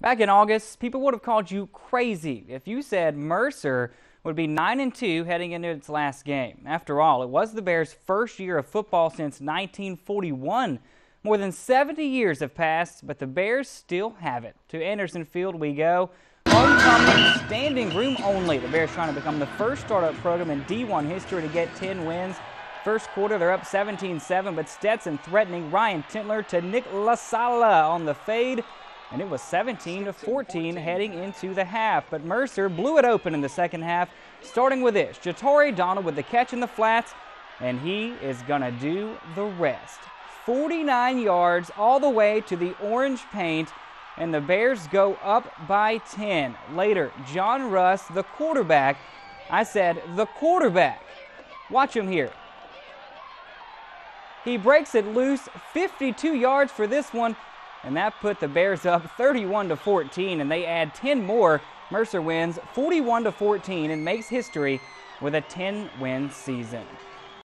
Back in August, people would have called you crazy if you said Mercer would be 9 and 2 heading into its last game. After all, it was the Bears' first year of football since 1941. More than 70 years have passed, but the Bears still have it. To Anderson Field we go. Homecoming, standing room only. The Bears trying to become the first startup program in D1 history to get 10 wins. First quarter, they're up 17-7, but Stetson threatening Ryan Tintler to Nick LaSala on the fade and it was 17 to 14 heading into the half. But Mercer blew it open in the second half, starting with this. Jatari Donald with the catch in the flats, and he is going to do the rest. 49 yards all the way to the orange paint, and the Bears go up by 10. Later, John Russ, the quarterback, I said the quarterback. Watch him here. He breaks it loose, 52 yards for this one, and that put the Bears up 31 to 14 and they add 10 more. Mercer wins 41 to 14 and makes history with a 10 win season.